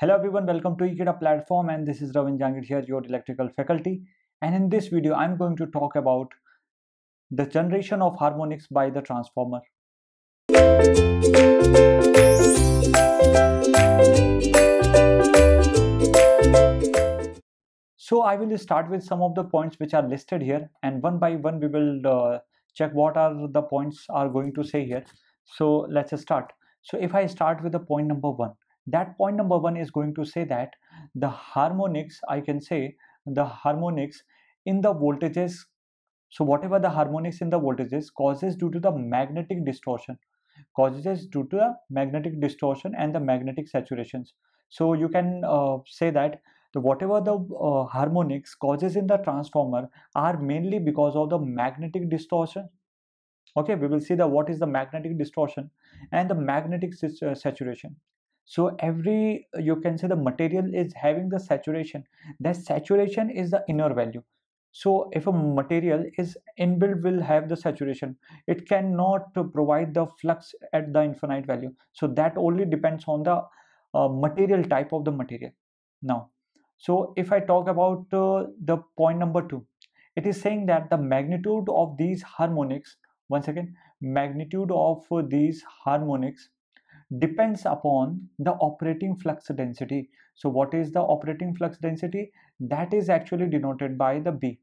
Hello everyone, welcome to Ekeeda platform and this is Ravindra Jangid here, your electrical faculty. And in this video, I'm going to talk about the generation of harmonics by the transformer. So I will start with some of the points which are listed here and one by one we will uh, check what are the points are going to say here. So let's start. So if I start with the point number one, that point number one is going to say that the harmonics, I can say the harmonics in the voltages, so whatever the harmonics in the voltages causes due to the magnetic distortion, causes due to the magnetic distortion and the magnetic saturations. So you can uh, say that the whatever the uh, harmonics causes in the transformer are mainly because of the magnetic distortion okay we will see the what is the magnetic distortion and the magnetic uh, saturation so every you can say the material is having the saturation. That saturation is the inner value. So if a material is inbuilt will have the saturation. It cannot provide the flux at the infinite value. So that only depends on the uh, material type of the material. Now so if I talk about uh, the point number two, it is saying that the magnitude of these harmonics, once again, magnitude of uh, these harmonics depends upon the operating flux density. So what is the operating flux density? That is actually denoted by the B.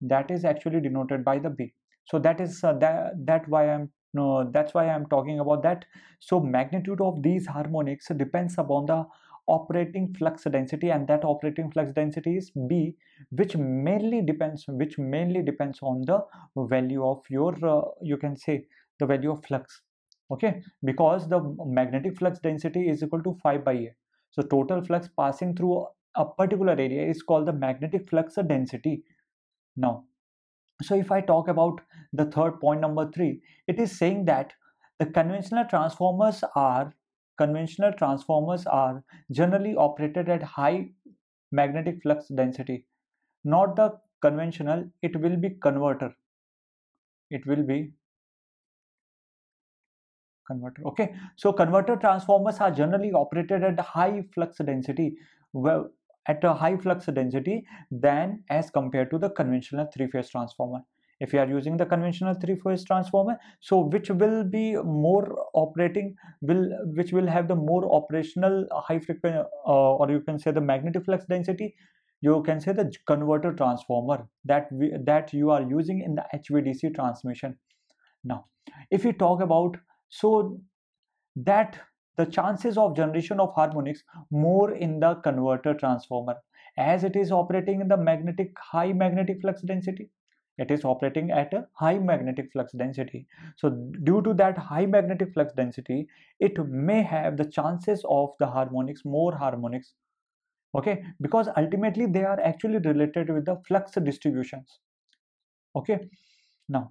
That is actually denoted by the B. So that is uh, that that why I'm no that's why I'm talking about that. So magnitude of these harmonics depends upon the operating flux density and that operating flux density is b which mainly depends which mainly depends on the value of your uh, you can say the value of flux okay because the magnetic flux density is equal to phi by a so total flux passing through a particular area is called the magnetic flux density now so if i talk about the third point number 3 it is saying that the conventional transformers are conventional transformers are generally operated at high magnetic flux density. Not the conventional, it will be converter. It will be converter. Okay, so converter transformers are generally operated at high flux density. Well, at a high flux density than as compared to the conventional three-phase transformer if you are using the conventional three-phase transformer so which will be more operating will which will have the more operational high frequency uh, or you can say the magnetic flux density you can say the converter transformer that we, that you are using in the HVDC transmission now if you talk about so that the chances of generation of harmonics more in the converter transformer as it is operating in the magnetic high magnetic flux density. It is operating at a high magnetic flux density. So due to that high magnetic flux density it may have the chances of the harmonics more harmonics. Okay? Because ultimately they are actually related with the flux distributions. Okay? Now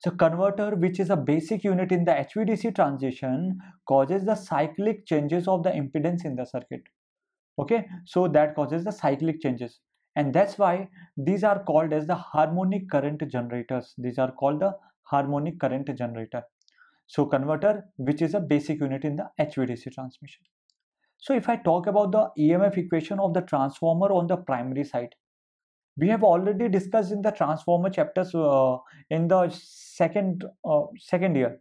so converter which is a basic unit in the HVDC transmission causes the cyclic changes of the impedance in the circuit. Okay? So that causes the cyclic changes. And that's why these are called as the harmonic current generators. These are called the harmonic current generator. So converter which is a basic unit in the HVDC transmission. So if I talk about the EMF equation of the transformer on the primary side we have already discussed in the transformer chapters uh, in the second uh, second year.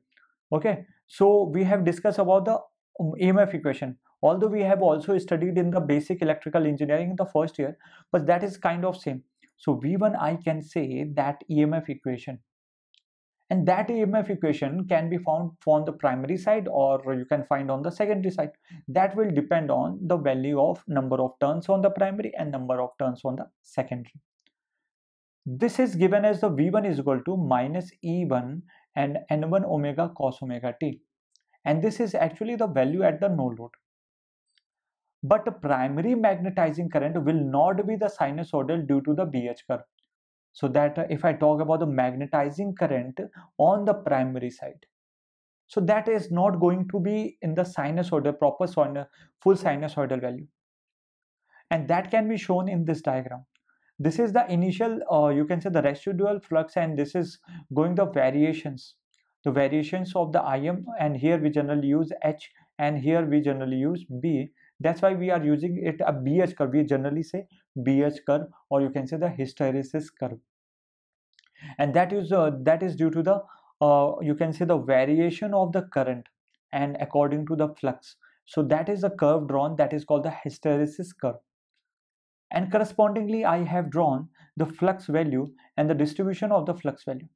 Okay? So we have discussed about the um, EMF equation. Although we have also studied in the basic electrical engineering in the first year but that is kind of same. So v1 i can say that emf equation and that emf equation can be found on the primary side or you can find on the secondary side. That will depend on the value of number of turns on the primary and number of turns on the secondary. This is given as the v1 is equal to minus e1 and n1 omega cos omega t. And this is actually the value at the no load but the primary magnetizing current will not be the sinusoidal due to the BH curve. So that uh, if I talk about the magnetizing current on the primary side, so that is not going to be in the sinusoidal proper full sinusoidal value. And that can be shown in this diagram. This is the initial, uh, you can say the residual flux and this is going the variations, the variations of the IM and here we generally use H and here we generally use b that's why we are using it a bh curve we generally say bh curve or you can say the hysteresis curve. And that is uh, that is due to the uh, you can say the variation of the current and according to the flux. So that is a curve drawn that is called the hysteresis curve. And correspondingly I have drawn the flux value and the distribution of the flux value.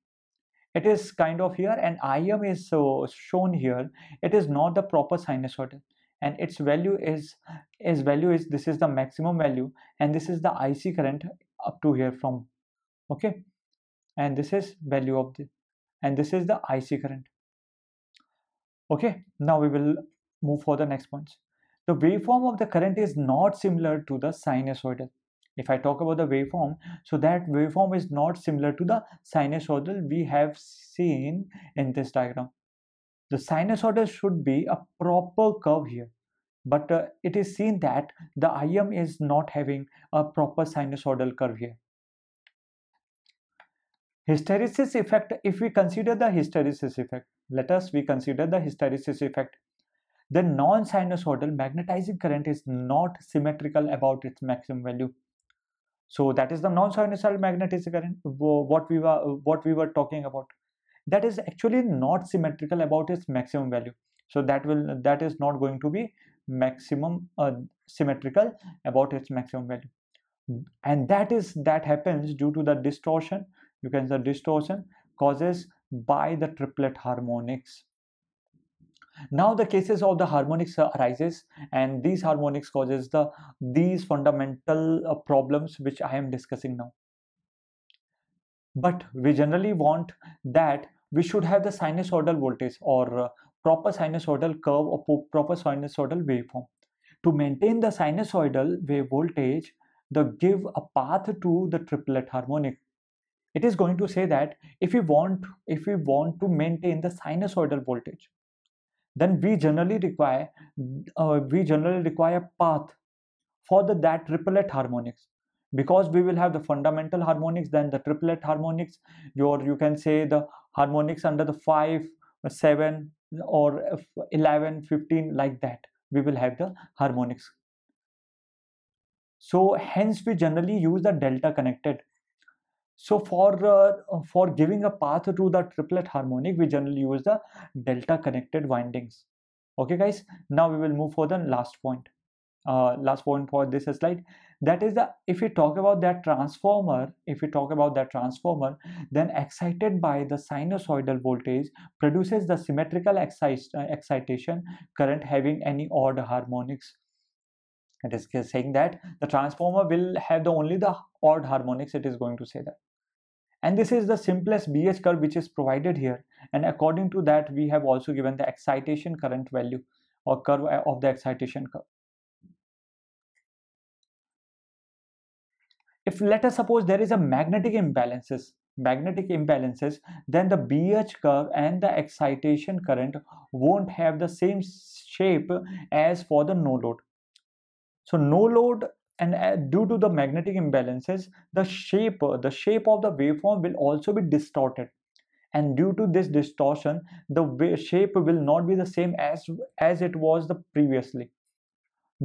It is kind of here and Im is so shown here. It is not the proper sinusoidal and its value is its value is this is the maximum value and this is the IC current up to here from okay? And this is value of the and this is the IC current okay? Now we will move for the next points. The waveform of the current is not similar to the sinusoidal. If I talk about the waveform so that waveform is not similar to the sinusoidal we have seen in this diagram the sinusoidal should be a proper curve here. But uh, it is seen that the IM is not having a proper sinusoidal curve here. Hysteresis effect if we consider the hysteresis effect let us we consider the hysteresis effect. The non-sinusoidal magnetizing current is not symmetrical about its maximum value. So that is the non-sinusoidal magnetizing current what we were what we were talking about that is actually not symmetrical about its maximum value. So that will that is not going to be maximum uh, symmetrical about its maximum value. And that is that happens due to the distortion. You can say distortion causes by the triplet harmonics. Now the cases of the harmonics arises and these harmonics causes the these fundamental uh, problems which i am discussing now. But we generally want that we should have the sinusoidal voltage or uh, proper sinusoidal curve or proper sinusoidal waveform. To maintain the sinusoidal wave voltage the give a path to the triplet harmonic. It is going to say that if we want if we want to maintain the sinusoidal voltage then we generally require uh, we generally require path for the that triplet harmonics because we will have the fundamental harmonics then the triplet harmonics your you can say the harmonics under the 5 7 or 11 15 like that we will have the harmonics so hence we generally use the delta connected so for uh, for giving a path to the triplet harmonic, we generally use the delta connected windings. Okay, guys. Now we will move for the last point. Uh, last point for this slide. That is the if we talk about that transformer, if we talk about that transformer, then excited by the sinusoidal voltage produces the symmetrical uh, excitation current having any odd harmonics. It is saying that the transformer will have the only the odd harmonics it is going to say that. And this is the simplest BH curve which is provided here. And according to that we have also given the excitation current value or curve uh, of the excitation curve if let us suppose there is a magnetic imbalances magnetic imbalances then the BH curve and the excitation current won't have the same shape as for the no load. So no load and uh, due to the magnetic imbalances the shape the shape of the waveform will also be distorted. And due to this distortion the shape will not be the same as as it was the previously.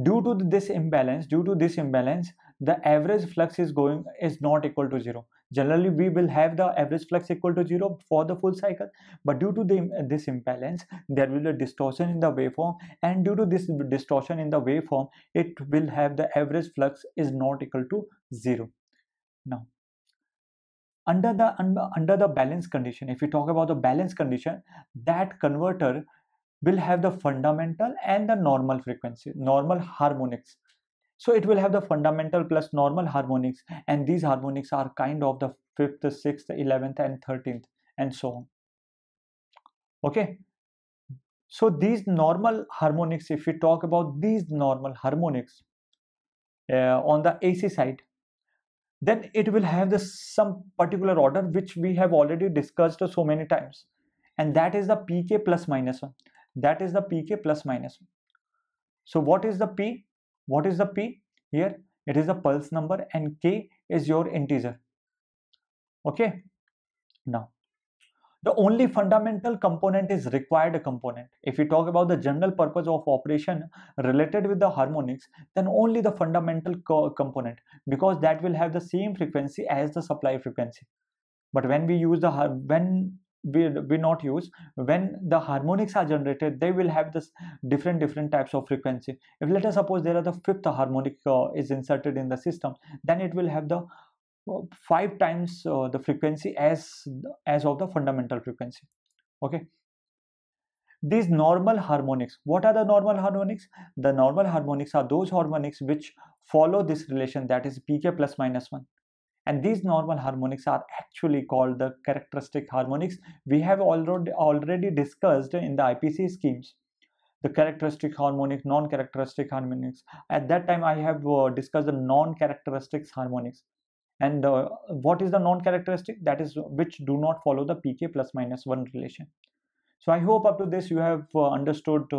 Due to this imbalance due to this imbalance the average flux is going is not equal to zero. Generally we will have the average flux equal to zero for the full cycle but due to the, this imbalance there will be a distortion in the waveform and due to this distortion in the waveform it will have the average flux is not equal to zero. Now under the under the balance condition if we talk about the balance condition that converter will have the fundamental and the normal frequency normal harmonics so it will have the fundamental plus normal harmonics and these harmonics are kind of the fifth, sixth, eleventh and thirteenth and so on. Okay. So these normal harmonics, if we talk about these normal harmonics uh, on the AC side, then it will have the some particular order which we have already discussed so many times and that is the pk plus minus 1 that is the pk plus minus 1 so what is the p what is the p here it is a pulse number and k is your integer okay now the only fundamental component is required component. If we talk about the general purpose of operation related with the harmonics, then only the fundamental co component because that will have the same frequency as the supply frequency. But when we use the when we we not use when the harmonics are generated they will have this different different types of frequency. If let us suppose there are the fifth harmonic uh, is inserted in the system then it will have the five times uh, the frequency as as of the fundamental frequency. Okay? These normal harmonics what are the normal harmonics? The normal harmonics are those harmonics which follow this relation that is pk plus minus 1 and these normal harmonics are actually called the characteristic harmonics. We have already already discussed in the ipc schemes the characteristic harmonic non-characteristic harmonics. At that time i have uh, discussed the non-characteristics harmonics. And uh, what is the non-characteristic? That is which do not follow the pk plus minus 1 relation. So i hope up to this you have uh, understood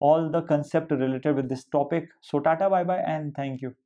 all the concept related with this topic. So tata bye bye and thank you